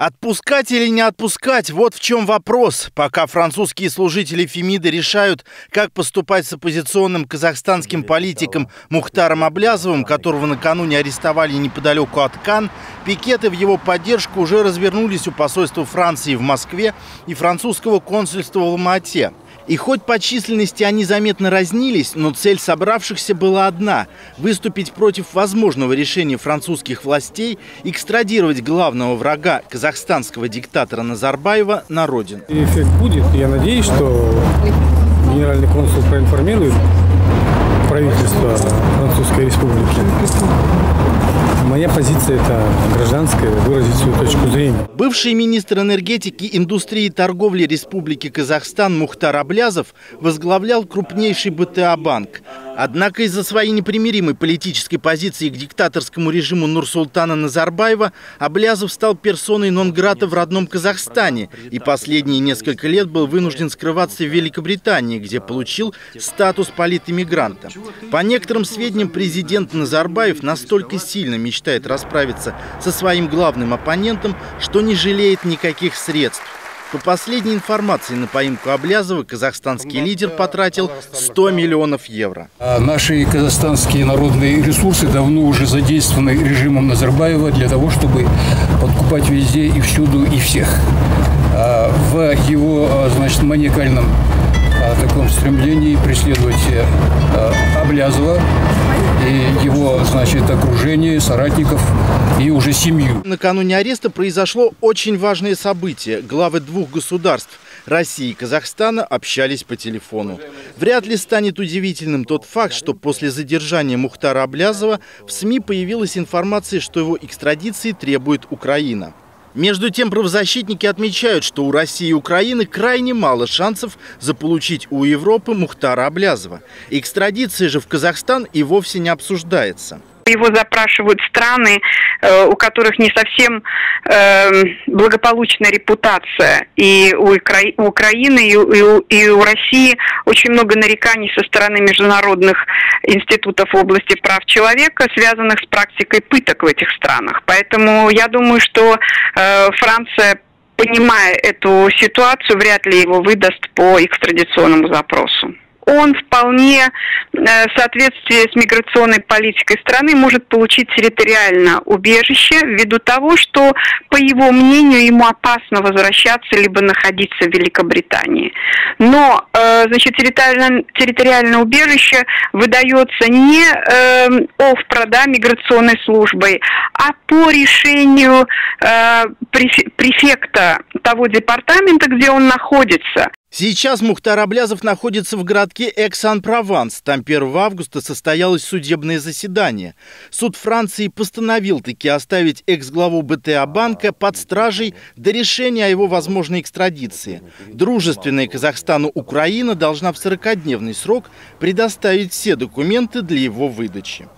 Отпускать или не отпускать – вот в чем вопрос. Пока французские служители Фемида решают, как поступать с оппозиционным казахстанским политиком Мухтаром Аблязовым, которого накануне арестовали неподалеку от Кан, пикеты в его поддержку уже развернулись у посольства Франции в Москве и французского консульства в Алмате. И хоть по численности они заметно разнились, но цель собравшихся была одна – выступить против возможного решения французских властей экстрадировать главного врага казахстанского диктатора Назарбаева на родину. Эффект будет. Я надеюсь, что генеральный консул проинформирует правительство Французской Республики Моя позиция – это гражданская, выразить свою точку. Бывший министр энергетики, индустрии и торговли Республики Казахстан Мухтар Аблязов возглавлял крупнейший БТА-банк. Однако из-за своей непримиримой политической позиции к диктаторскому режиму Нурсултана Назарбаева Аблязов стал персоной нон-грата в родном Казахстане и последние несколько лет был вынужден скрываться в Великобритании, где получил статус политэмигранта. По некоторым сведениям, президент Назарбаев настолько сильно мечтает расправиться со своим главным оппонентом, что не жалеет никаких средств. По последней информации на поимку Облязова казахстанский лидер потратил 100 миллионов евро. А наши казахстанские народные ресурсы давно уже задействованы режимом Назарбаева для того, чтобы подкупать везде и всюду и всех. А в его а, значит, маниакальном таком стремлении преследовать Облязова и его, значит, окружение, соратников и уже семью. Накануне ареста произошло очень важное событие. Главы двух государств России и Казахстана общались по телефону. Вряд ли станет удивительным тот факт, что после задержания Мухтара Аблязова в СМИ появилась информация, что его экстрадиции требует Украина. Между тем, правозащитники отмечают, что у России и Украины крайне мало шансов заполучить у Европы Мухтара Аблязова. Экстрадиция же в Казахстан и вовсе не обсуждается его запрашивают страны, э, у которых не совсем э, благополучная репутация. И у Украины, и у России очень много нареканий со стороны международных институтов в области прав человека, связанных с практикой пыток в этих странах. Поэтому я думаю, что э, Франция понимая эту ситуацию, вряд ли его выдаст по экстрадиционному запросу он вполне э, в соответствии с миграционной политикой страны может получить территориально убежище ввиду того, что, по его мнению, ему опасно возвращаться либо находиться в Великобритании. Но, э, значит, территориальное, территориальное убежище выдается не э, ОФПРа, да, миграционной службой, а по решению префекта того департамента, где он находится. Сейчас Мухтар Аблязов находится в городке Эксан-Прованс. Там 1 августа состоялось судебное заседание. Суд Франции постановил таки оставить экс-главу БТА банка под стражей до решения о его возможной экстрадиции. Дружественная Казахстану Украина должна в 40-дневный срок предоставить все документы для его выдачи.